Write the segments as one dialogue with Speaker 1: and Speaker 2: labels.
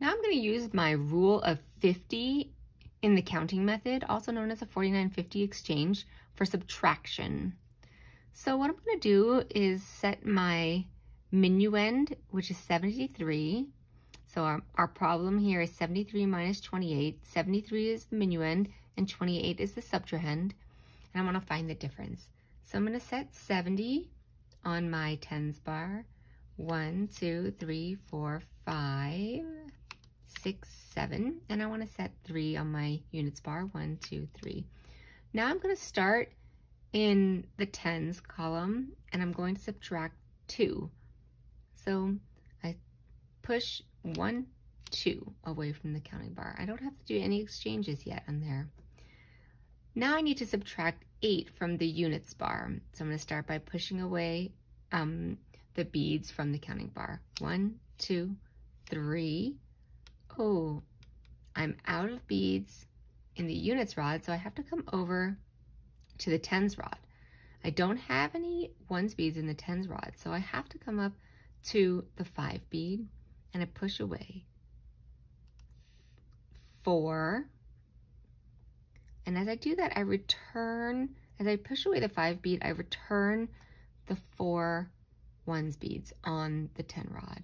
Speaker 1: Now I'm going to use my rule of 50 in the counting method, also known as a 4950 exchange, for subtraction. So what I'm going to do is set my minuend, which is 73. So our, our problem here is 73 minus 28. 73 is the minuend and 28 is the subtrahend. And I want to find the difference. So I'm going to set 70 on my tens bar. One, two, three, four, five, six, seven. And I want to set three on my units bar. One, two, three. Now I'm going to start in the tens column and I'm going to subtract two. So I push one, two away from the counting bar. I don't have to do any exchanges yet on there. Now I need to subtract eight from the units bar. So I'm gonna start by pushing away um, the beads from the counting bar. One, two, three. Oh, I'm out of beads in the units rod, so I have to come over to the tens rod. I don't have any ones beads in the tens rod, so I have to come up to the five bead and I push away. Four. And as I do that, I return, as I push away the five bead, I return the four ones beads on the 10 rod.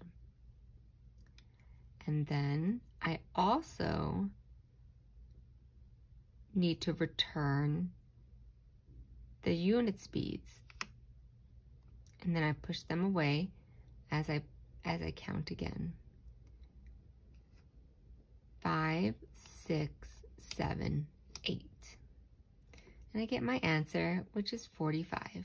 Speaker 1: And then I also need to return the unit speeds. And then I push them away as I as I count again. Five, six, seven, eight. And I get my answer, which is 45.